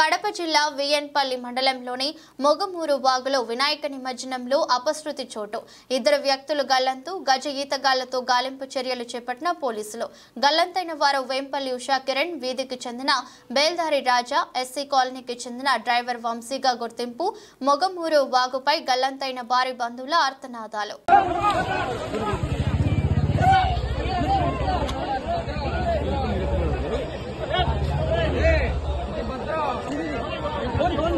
కడప జిల్లా విఎన్పల్లి మండలంలోని మొగమూరు వాగులో వినాయక నిమజ్జనంలో అపశృతి చోటు. ఇద్దరు వ్యక్తులు గల్లంతు గజ ఈతగాళ్ళతో గాలింపు చర్యలు చేపట్టిన పోలీసులు. గల్లంతైన వారు వేంపల్లి ఉషా కిరణ్ వీధికి చెందిన బేల్దారి రాజా ఎస్సీ కాలనీకి చెందిన డ్రైవర్ వంశీగా గుర్తింపు మొగమూరు వాగుపై గల్లంతైన భారీ బంధువుల ఆర్తనాదాలు. Hurry, hurry.